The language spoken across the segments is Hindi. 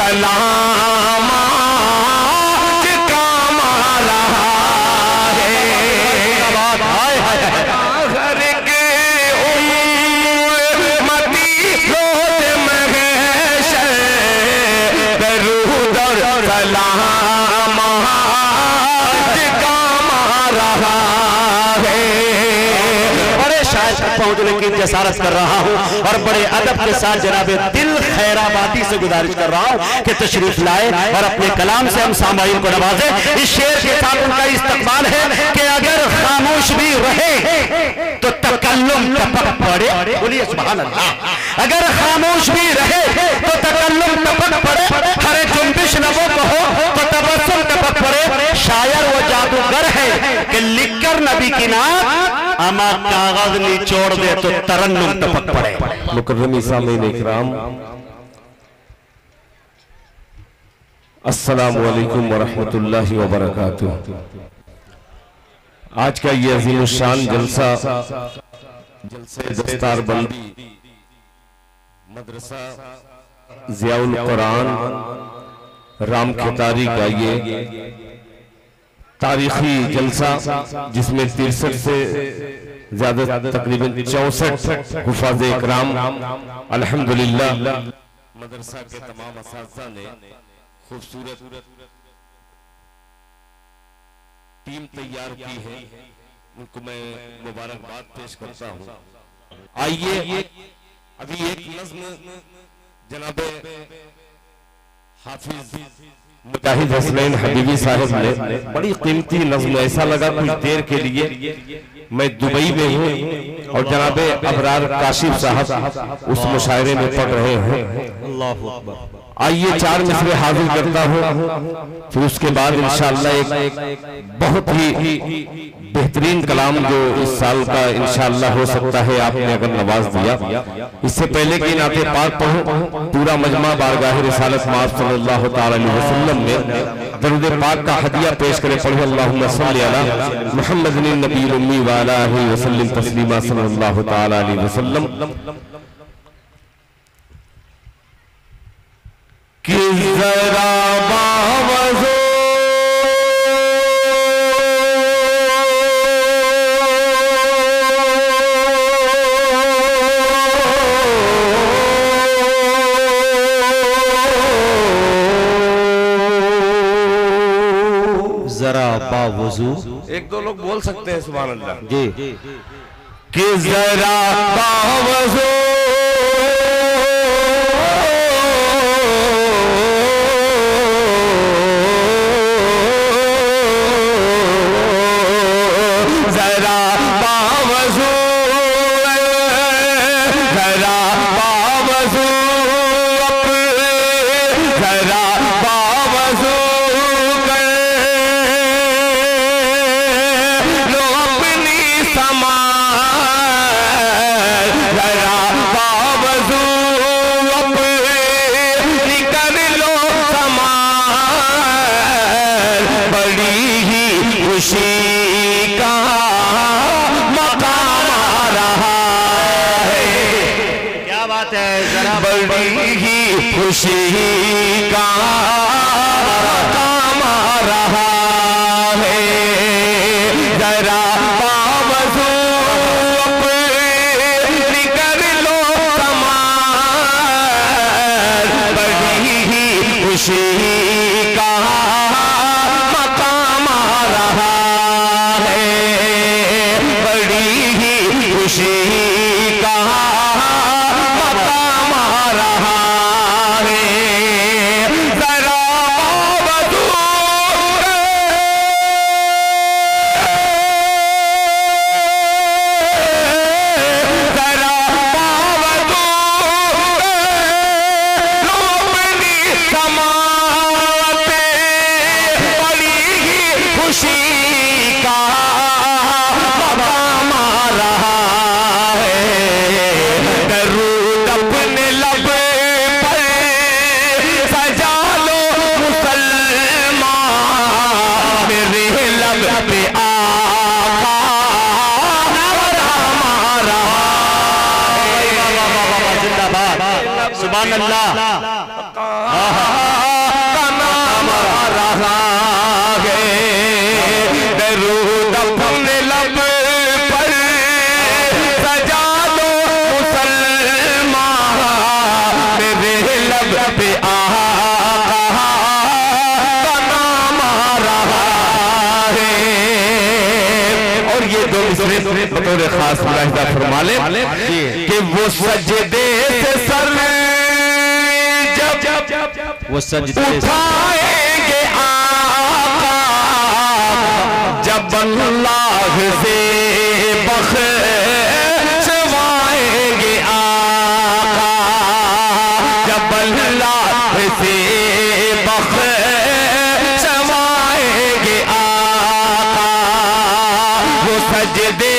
Allah पहुँचने की जसारत कर रहा हूँ और बड़े अदब के साथ जनाब दिल खैराबादी से गुजारिश कर रहा हूँ कि तशरीफ़ लाए और अपने कलाम से हम सामाइन को नवाजे। इस शेर के साथ उनका इस्तेमाल है कि अगर खामोश भी रहे तो तकल्लुम टपक पड़े। बोलिए अल्लाह अगर खामोश भी रहे तो तकल्लुम टपक पड़े। हरे जुम्बिश नबो कहो तो तबस्सुम टपक पड़े। शायर कि लिखकर नबी की नाक अमा कागज़ निचोड़ दे तो तरन्नुम टपक पड़े। मुकर्रमी सामीन इकराम अस्सलाम वालेकुम वरहमतुल्लाहि वबरकातुह। आज का ये अजीम शान जलसा, जलसे दस्तार बंदी, मदरसा, जियाउल कुरान, राम खेतारी का ये तारीखी जलसा, जिसमें तिरसठ से ज़्यादा, तकरीबन चौसठ हुफाज इकराम, अल्हम्दुलिल्लाह, मदरसा के तमाम ने खूबसूरत टीम तैयार की है। उनको मैं मुबारकबाद पेश करता हूँ। आइए, अभी एक नज्म जनाब हाफिज मुजाहिद हसनैन हबीबी साहब ने बड़ी कीमती नज्म, ऐसा लगा कुछ देर के लिए मैं दुबई में हूँ और जनाब अबरार काशिफ साहब उस मुशायरे में पढ़ रहे हैं। आइए चार मिसरे हाजिर करता हूँ। फिर उसके बाद इंशाल्लाह एक बहुत ही बेहतरीन कलाम जो इस साल का इंशाल्लाह हो सकता है आपने अगर नवाज़ दिया। इससे पहले कि नाते पाक पढ़ूं पूरा मजमा बारगाह रिसालत माफ़ सल्लल्लाहु अलैहि वसल्लम में दरुद पाक का हदिया पेश करे पढ़े अल्लाहुम्मा सल्ली अला मुहम्मद नबी उम्मी व अला वसल्लम तस्लीमा सल्लल्लाहु अलैहि वसल्लम कि जरा बावजो। जरा बावजू एक दो लोग बोल सकते हैं सुबह अल्लाह। जी। कि जरा बावजो खुशी का का मकाम आ रहा है। दरूद अपने लब पर सजा लो मुसलमान। मेरे लब पे आ सुभान अल्लाह। बतौर खास मुलाहिदा फरमा ले कि वो सजदे से सर जब वो सजदे उठाएँगे आका जब अल्लाह से बख्शवाएँगे आका जब अल्लाह से बख्शवाएँगे आका वो सजदे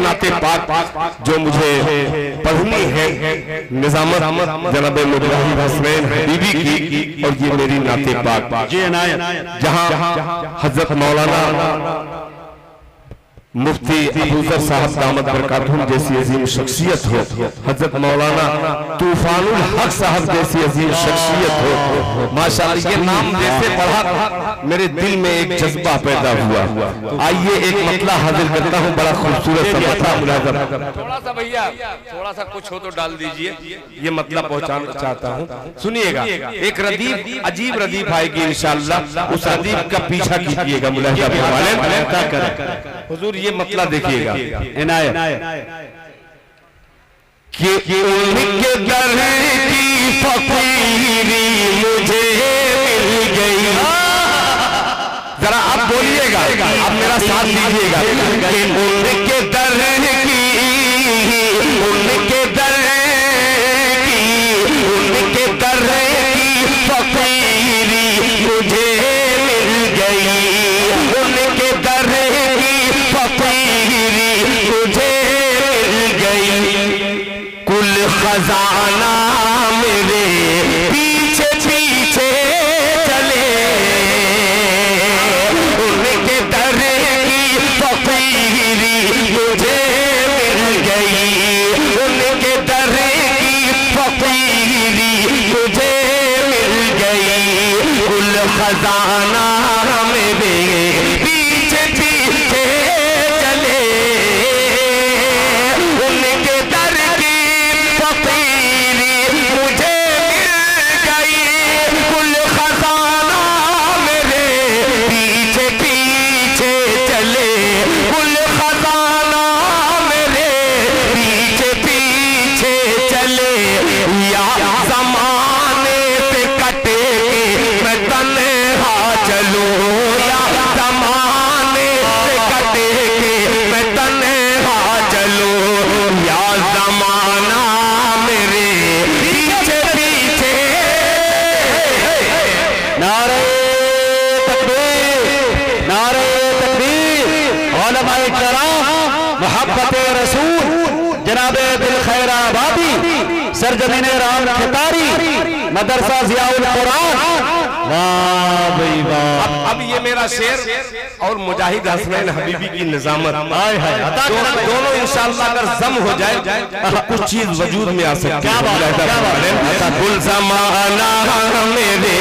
नाते पाक जो मुझे पढ़नी है निजामत जनाब हसनैन बीबी की और ये मेरी नाते पाक। जहाँ हज़रत मौलाना मुफ्ती अबूजर साहब दामद बरकातुम जैसी अजीम शख्सियत हो। हज़रत मौलाना तूफानुल हक साहब जैसी अजीम शख्सियत हो। माशाल्लाह ये नाम जैसे पढ़ा मेरे दिल में एक जज्बा पैदा हुआ। आइए एक मतला हाजिर करता हूँ बड़ा खूबसूरत सा मतला थोड़ा सा भैया थोड़ा सा कुछ हो तो डाल दीजिए। ये मतलब पहुँचाना चाहता हूँ। सुनिएगा एक रदीफ अजीब रदीफ आएगी इंशाल्लाह। उस रदीब का पीछा कीजिएगा मुलाहिजा वाले हुजूर ये मतला देखिएगा। इनायत कि उनके दर की फकीरी मुझे मिल गई। जरा आप बोलिएगा। आप मेरा साथ दीजिएगा। खजाना मेरे पीछे पीछे चले। उनके दर की फकीरी मुझे मिल गई। उनके दर की फकीरी मुझे मिल गई। कुल खजाना मेरे कराम मोहब्बत रसूल जनाब दिल खैर आबादी सरजमीन राम खितारी मदरसा जियाउल कुरान। वाह भाई वाह अब ये मेरा शेर और मुजाहिद हसनैन हबीबी की निजामत। हाय हाय दोनों इंशाल्लाह अगर जम हो जाए तो कुछ चीज़ वजूद में आ सकती क्या बात है, क्या बात है? गुल जमाना मेरे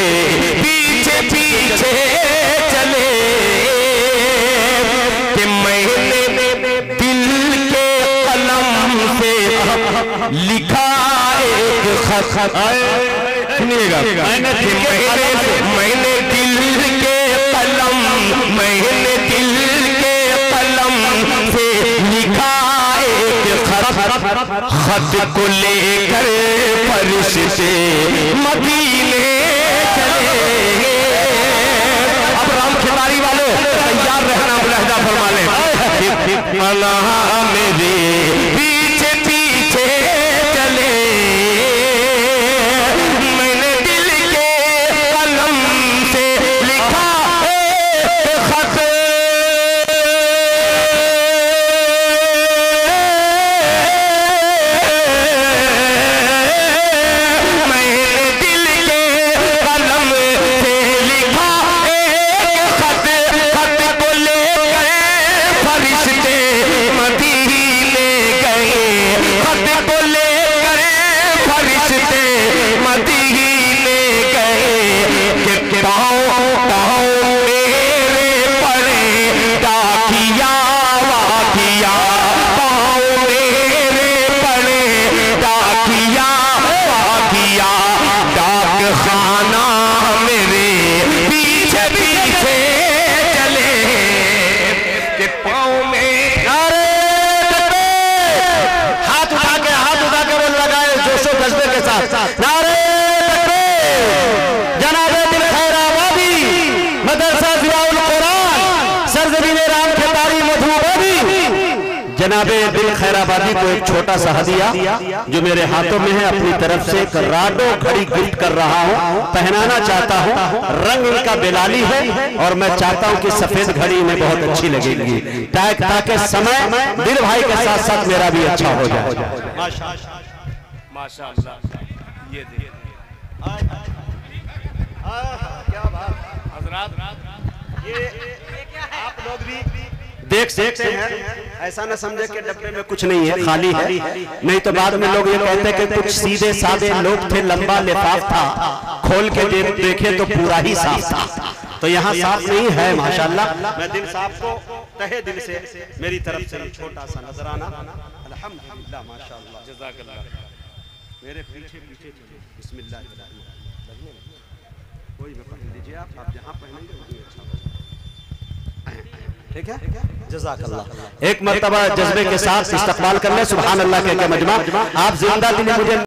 मैंने दिल के कलम मैंने दिल के कलम से लिखा एक खत खत को लेकर फरिश से मदीने जज्बे के साथ। नारे जनाबे दिल खैराबादी मदरसा जियाउल कुरान, सरजमीन राम खेतारी मधुबादी। जनाबे दिल खैराबादी को एक छोटा सा हदिया, जो मेरे हाथों में है, अपनी तरफ़ से एक राडो घड़ी गिफ्ट कर रहा हूँ। पहनाना चाहता हूँ। रंग इनका बेलाली है, और मैं चाहता हूँ कि सफ़ेद घड़ी इन्हें बहुत अच्छी लगेगी। ताकि समय, दिल भाई के साथ साथ मेरा भी अच्छा हो जाए। माशाल्लाह। ये देखिए हजरात आप लोग भी देख सकते हैं ऐसा न समझे कि डब्बे में कुछ नहीं है खाली है। नहीं तो बाद में लोग ये कहते हैं कि कुछ सीधे साधे लोग थे लंबा लिफाफ था खोल के देखे तो पूरा ही साफ़ था। तो यहाँ साफ़ नहीं है माशाल्लाह। मैं दिल साहब को तहे दिल से मेरी तरफ़ से छोटा सा नजराना। अल्हम्दुलिल्लाह माशाल्लाह। जजाकल्लाह। मेरे पीछे पीछे चलिए। बिस्मिल्लाह कोई भी पहन लीजिए आप। आप जहाँ पहनेंगे वहीं अच्छा ठीक है? जजाकल्लाह। एक मरतबा जज्बे के साथ इस्तेमाल कर ले। सुबह अल्लाह के के मजमा। आप ज़िंदा दिन मुझे